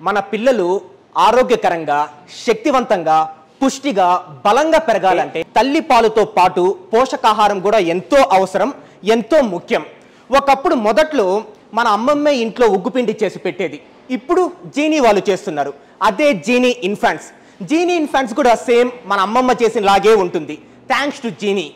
మన పిల్లలు ఆరోగ్యకరంగా శక్తివంతంగా పుష్టిగా బలంగా పెరగాలంటే తల్లి పాలుతో పాటు పోషకాహారం కూడా ఎంతో అవసరం ఎంతో ముఖ్యం. ఒకప్పుడు మొదట్లో మన అమ్మమ్మే ఇంట్లో ఉగ్గుపిండి చేసి పెట్టేది. ఇప్పుడు జీనీ వాళ్ళు చేస్తున్నారు. అదే జీనీ ఇన్ఫాంట్స్. జీనీ ఇన్ఫాంట్స్ కూడా సేమ్ మన అమ్మమ్మ చేసిన లాగే ఉంటుంది. Thanks to genie.